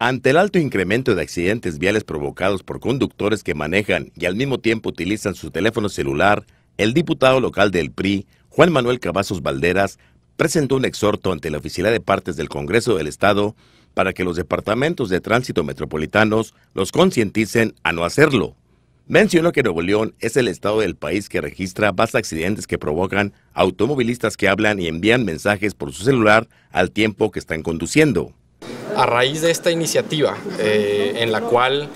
Ante el alto incremento de accidentes viales provocados por conductores que manejan y al mismo tiempo utilizan su teléfono celular, el diputado local del PRI, Juan Manuel Cavazos Valderas, presentó un exhorto ante la Oficina de Partes del Congreso del Estado para que los departamentos de tránsito metropolitanos los concienticen a no hacerlo. Mencionó que Nuevo León es el estado del país que registra más accidentes que provocan automovilistas que hablan y envían mensajes por su celular al tiempo que están conduciendo a raíz de esta iniciativa eh, en la cual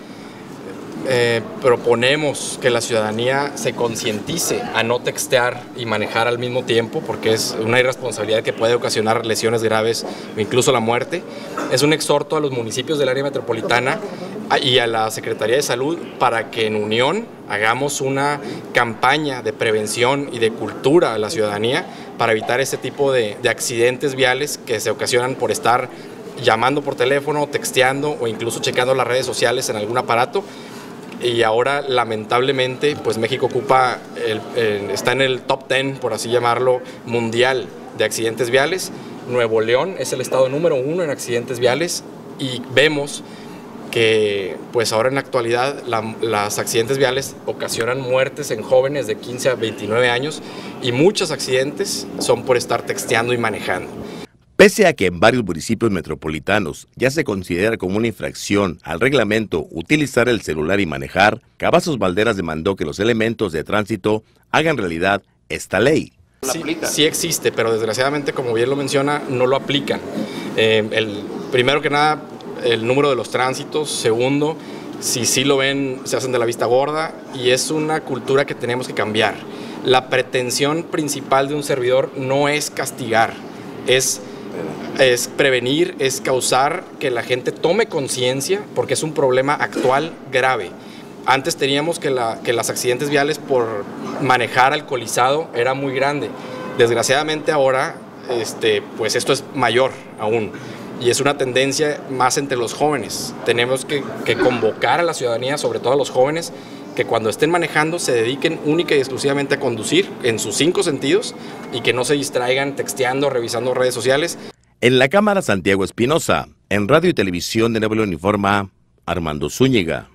eh, proponemos que la ciudadanía se concientice a no textear y manejar al mismo tiempo, porque es una irresponsabilidad que puede ocasionar lesiones graves o incluso la muerte. Es un exhorto a los municipios del área metropolitana y a la Secretaría de Salud para que en unión hagamos una campaña de prevención y de cultura a la ciudadanía para evitar ese tipo de, de accidentes viales que se ocasionan por estar llamando por teléfono, texteando o incluso checando las redes sociales en algún aparato. Y ahora, lamentablemente, pues México ocupa, está en el top 10, por así llamarlo, mundial de accidentes viales. Nuevo León es el estado número uno en accidentes viales y vemos que pues ahora en la actualidad las accidentes viales ocasionan muertes en jóvenes de 15 a 29 años y muchos accidentes son por estar texteando y manejando. Pese a que en varios municipios metropolitanos ya se considera como una infracción al reglamento utilizar el celular y manejar, Cavazos Valderas demandó que los elementos de tránsito hagan realidad esta ley. Sí, existe, pero desgraciadamente, como bien lo menciona, no lo aplican. Eh, el, primero que nada, el número de los tránsitos. Segundo, si sí lo ven, se hacen de la vista gorda y es una cultura que tenemos que cambiar. La pretensión principal de un servidor no es castigar, es es prevenir, es causar que la gente tome conciencia, porque es un problema actual grave. Antes teníamos que, la, que los accidentes viales por manejar alcoholizado era muy grande. Desgraciadamente ahora, este, pues esto es mayor aún y es una tendencia más entre los jóvenes. Tenemos que, que, convocar a la ciudadanía, sobre todo a los jóvenes, que cuando estén manejando se dediquen única y exclusivamente a conducir en sus cinco sentidos y que no se distraigan texteando, revisando redes sociales. En la Cámara Santiago Espinosa, en Radio y Televisión de Nuevo Uniforma, Armando Zúñiga.